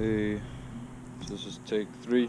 Hey, so this is take three.